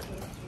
Thank you.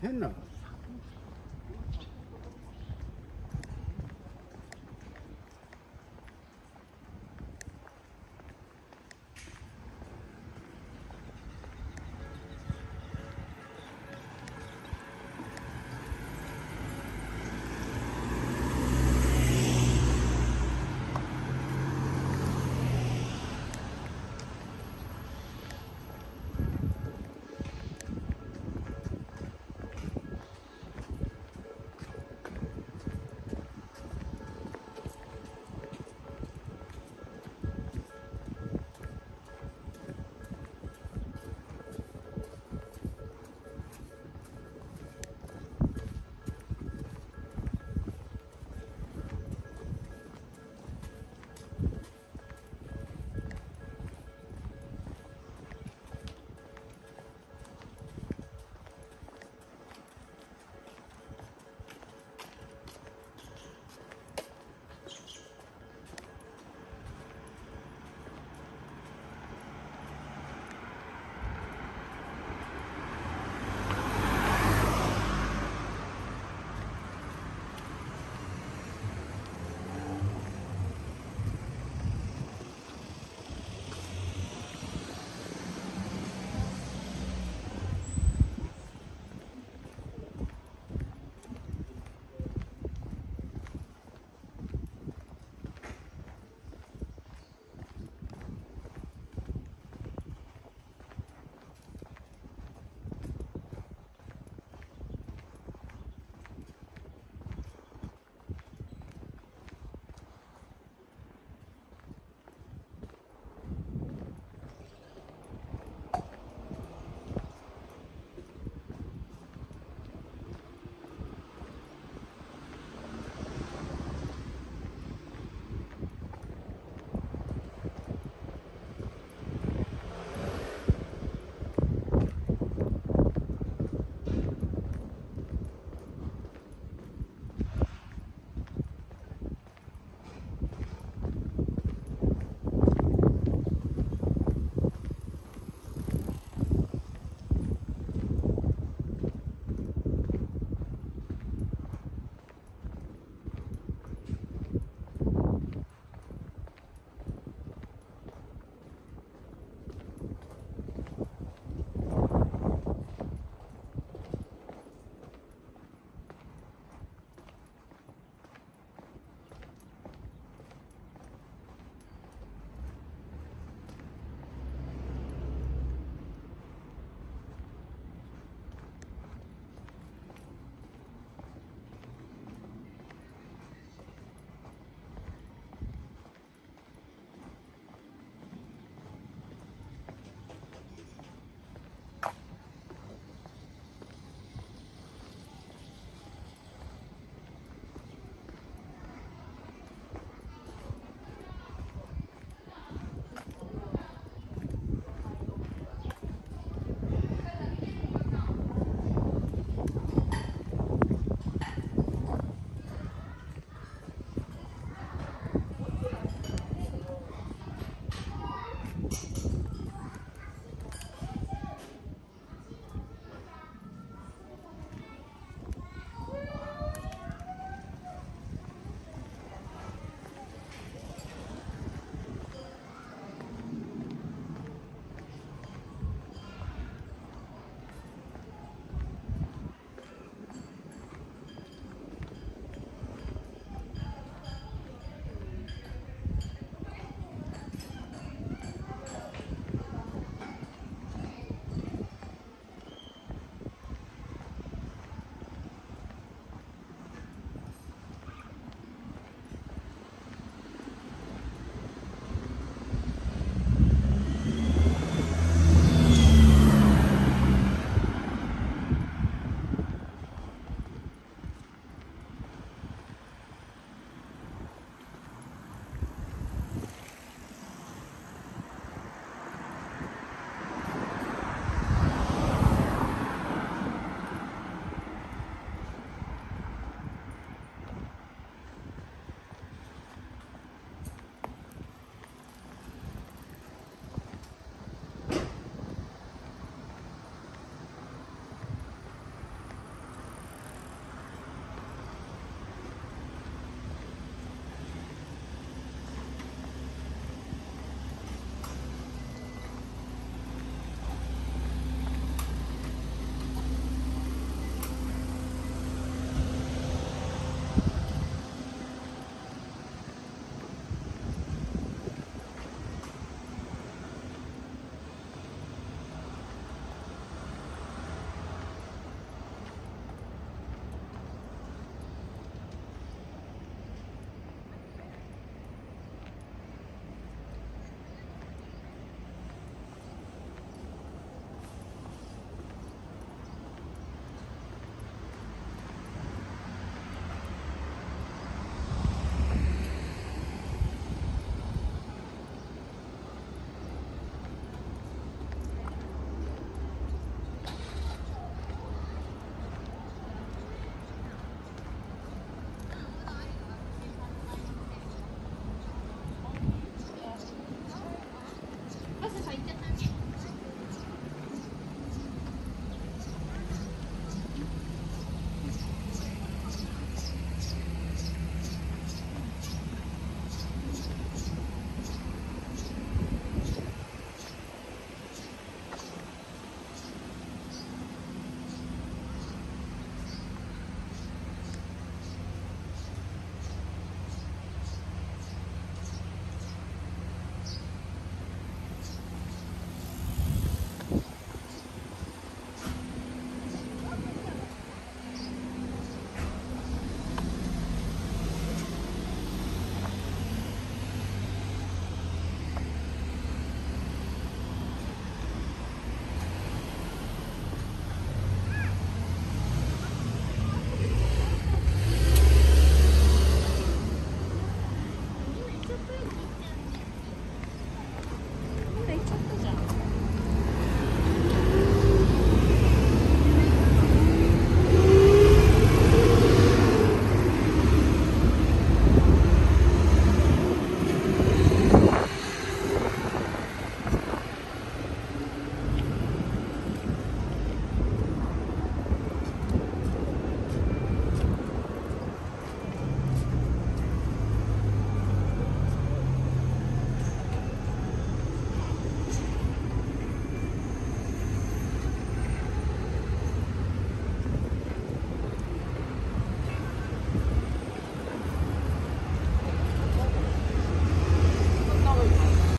変なの？